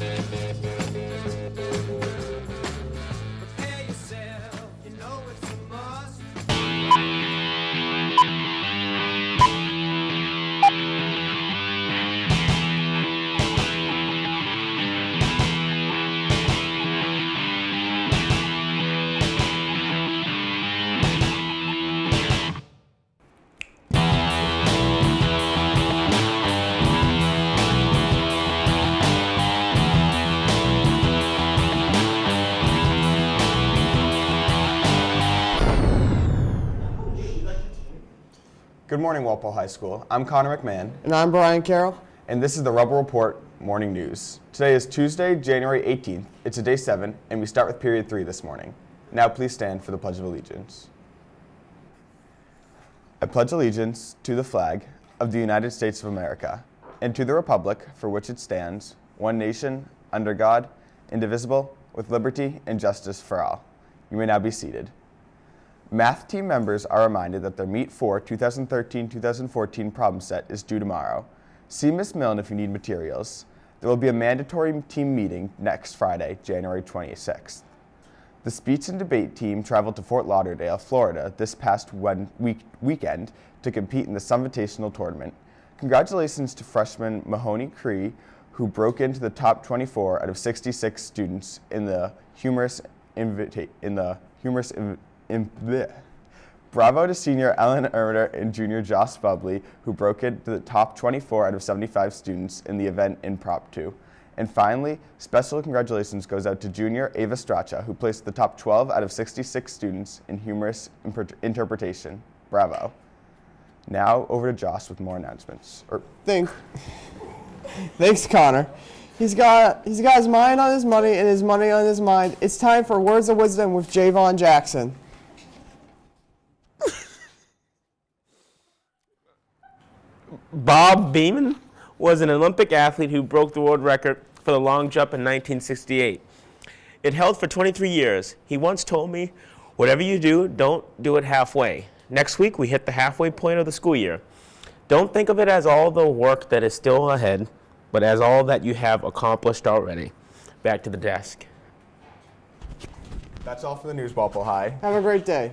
Música Good morning, Walpole High School. I'm Connor McMahon, And I'm Brian Carroll. and this is the Rebel Report Morning News. Today is Tuesday, January 18th. It's a day seven, and we start with period three this morning. Now, please stand for the Pledge of Allegiance. I pledge allegiance to the flag of the United States of America and to the Republic for which it stands, one nation, under God, indivisible, with liberty and justice for all. You may now be seated. Math team members are reminded that their Meet 4 2013 2014 problem set is due tomorrow. See Ms. Milne if you need materials. There will be a mandatory team meeting next Friday, January 26th. The speech and debate team traveled to Fort Lauderdale, Florida this past week, weekend to compete in the Sunvitational tournament. Congratulations to freshman Mahoney Cree, who broke into the top 24 out of 66 students in the humorous invita- in the humorous in- bleh. Bravo to senior Ellen Ermiter and junior Joss Bubley, who broke into the top 24 out of 75 students in the event in Prop 2. And finally, special congratulations goes out to junior Ava Straccia, who placed the top 12 out of 66 students in humorous interpretation. Bravo. Now over to Joss with more announcements. Thanks. Thanks, Connor. He's got he's got his mind on his money and his money on his mind. It's time for words of wisdom with Javon Jackson. Bob Beamon was an Olympic athlete who broke the world record for the long jump in 1968. It held for 23 years. He once told me, Whatever you do, don't do it halfway. Next week, we hit the halfway point of the school year. Don't think of it as all the work that is still ahead, but as all that you have accomplished already. Back to the desk. that's all for the news, Walpole High. Have a great day.